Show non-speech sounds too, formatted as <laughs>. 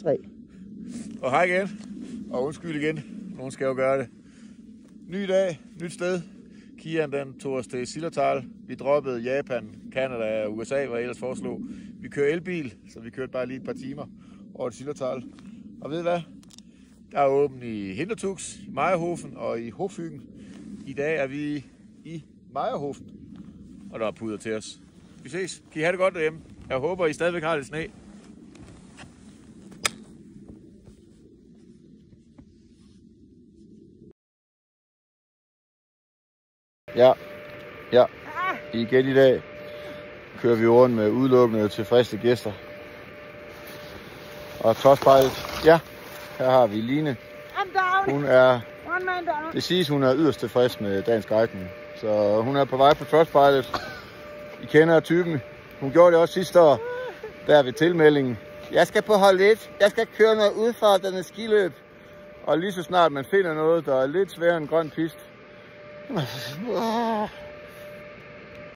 3. Og hej igen. Og undskyld igen. Nogen skal jo gøre det. Ny dag, nyt sted. Kian den tog os til Sillertal. Vi droppede Japan, Canada og USA, hvad jeg ellers foreslog. Vi kører elbil, så vi kørte bare lige et par timer over til Sillertal. Og ved I hvad? Der er åben i Hintertux, i Meierhofen og i Hofygen. I dag er vi i Meierhofen, og der er puder til os. Vi ses. Kan I have det godt derhjemme? Jeg håber, I stadigvæk har lidt sne. Ja, ja. Igen i dag kører vi rundt med udelukkende tilfredse gæster. Og Trustpilot, ja, her har vi Line. Hun er, One man down. det siges, hun er yderst tilfreds med dagens guidning. Så hun er på vej på Trustpilot. I kender typen. Hun gjorde det også sidste år, der ved tilmeldingen. Jeg skal på hold 1. Jeg skal køre noget udfordrende skiløb. Og lige så snart man finder noget, der er lidt sværere end grøn pist, 啊 <laughs> 啊